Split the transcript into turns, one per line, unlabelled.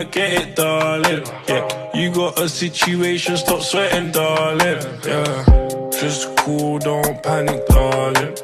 Get it, darling. Yeah, you got a situation, stop sweating, darling. Yeah, just cool, don't panic, darling.